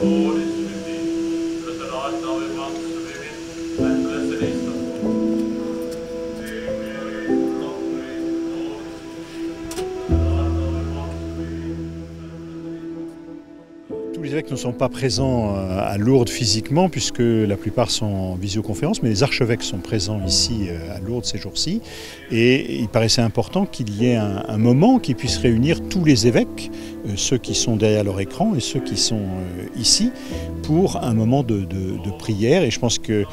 Oh. Les évêques ne sont pas présents euh, à Lourdes physiquement puisque la plupart sont en visioconférence, mais les archevêques sont présents ici euh, à Lourdes ces jours-ci. Et il paraissait important qu'il y ait un, moment qui puisse réunir tous les évêques, euh, ceux qui sont derrière leur écran et ceux qui sont ici, pour un moment de, de- prière. Et je pense que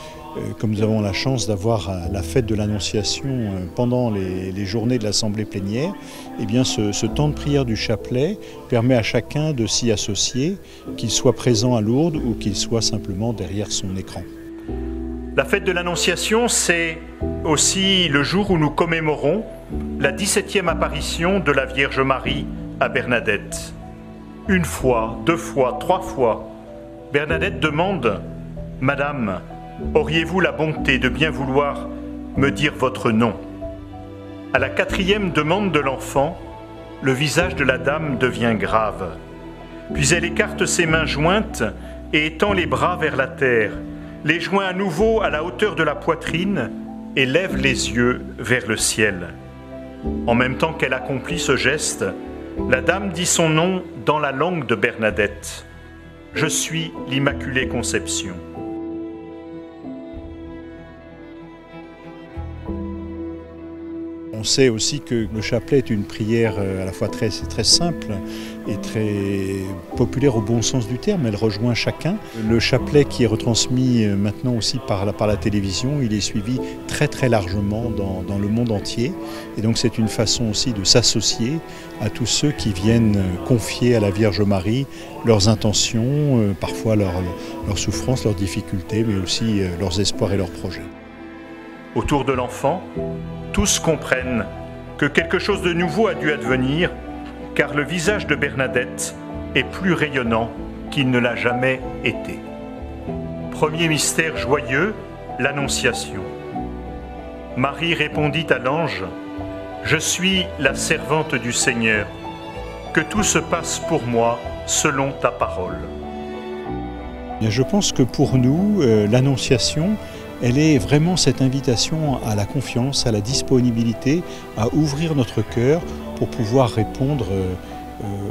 comme nous avons la chance d'avoir euh, la fête de l'Annonciation euh, pendant les, les journées de l'Assemblée plénière, eh bien ce, ce temps de prière du chapelet permet à chacun de s'y associer, qu'il soit présent à Lourdes ou qu'il soit simplement derrière son écran. La fête de l'Annonciation, c'est aussi le jour où nous commémorons la 17e apparition de la Vierge Marie à Bernadette. Une fois, deux fois, trois fois, Bernadette demande Madame, auriez-vous la bonté de bien vouloir me dire votre nom? À la quatrième demande de l'enfant, le visage de la dame devient grave. Puis elle écarte ses mains jointes et étend les bras vers la terre, les joint à nouveau à la hauteur de la poitrine et lève les yeux vers le ciel. En même temps qu'elle accomplit ce geste, la dame dit son nom dans la langue de Bernadette. Je suis l'Immaculée Conception. On sait aussi que le chapelet est une prière euh, à la fois très, très simple et très populaire au bon sens du terme. Elle rejoint chacun. Le chapelet qui est retransmis euh, maintenant aussi par la, par la télévision, il est suivi très très largement dans, dans le monde entier. Et donc c'est une façon aussi de s'associer à tous ceux qui viennent euh, confier à la Vierge Marie leurs intentions, parfois leurs, leurs souffrances, leurs difficultés, mais aussi leurs espoirs et leurs projets. Autour de l'enfant, tous comprennent que quelque chose de nouveau a dû advenir, car le visage de Bernadette est plus rayonnant qu'il ne l'a jamais été. Premier mystère joyeux, l'Annonciation. Marie répondit à l'ange, Je suis la servante du Seigneur, que tout se passe pour moi selon ta parole. Je pense que pour nous, euh, l'Annonciation, elle est vraiment cette invitation à la confiance, à la disponibilité, à ouvrir notre cœur pour pouvoir répondre euh,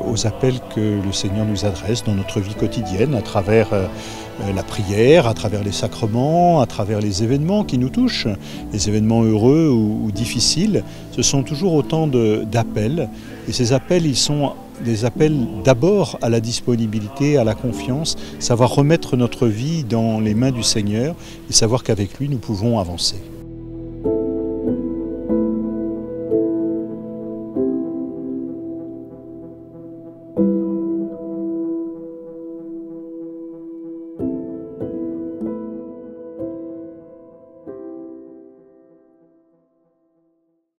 aux appels que le Seigneur nous adresse dans notre vie quotidienne, à travers euh, la prière, à travers les sacrements, à travers les événements qui nous touchent, les événements heureux ou, difficiles. Ce sont toujours autant d'appels. Et ces appels, ils sont des appels d'abord à la disponibilité, à la confiance, savoir remettre notre vie dans les mains du Seigneur et savoir qu'avec lui, nous pouvons avancer.